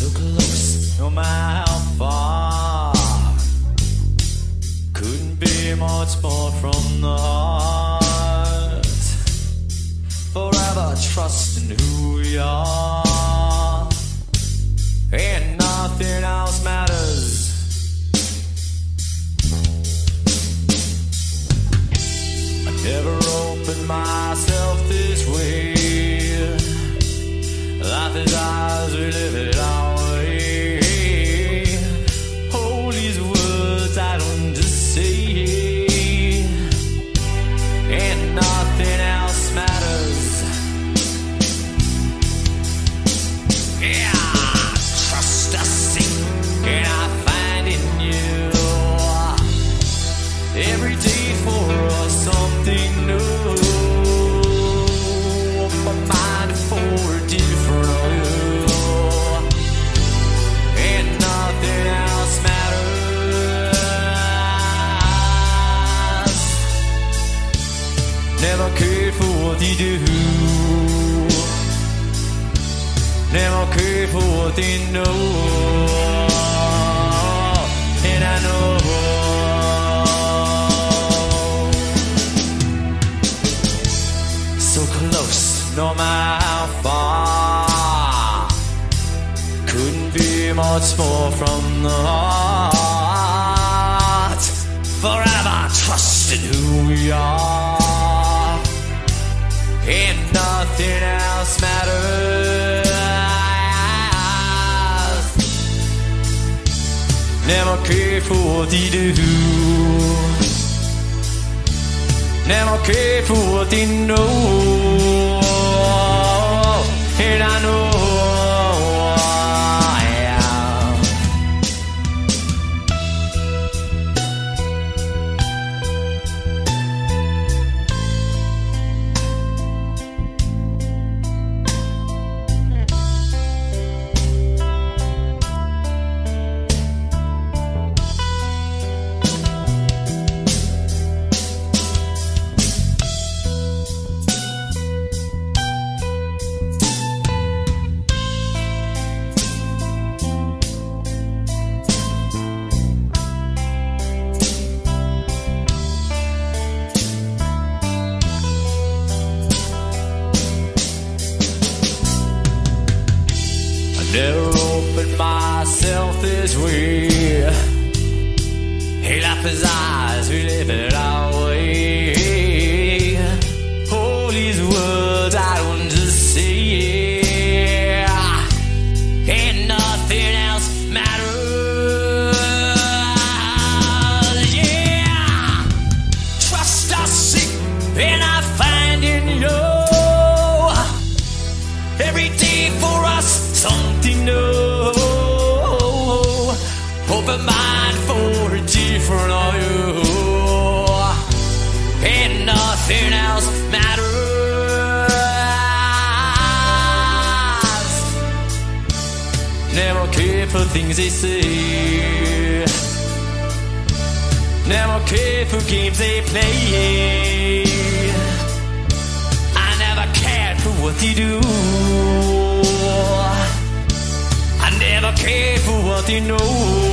matter how far. Couldn't be much more from the heart. Forever trusting who we are. And nothing else matters. I never opened myself Never cared for what you do. Never cared for what they know. And I know so close, no matter how far. Couldn't be much more from the heart. Forever trusting who we are, Never care for din no never opened myself this way. Hey, life is ours, we live it our way. All these words I don't just say. And nothing else matters. Yeah, trust us, and I find in you. Care for things they say. Never care for games they play. I never cared for what they do. I never cared for what they know.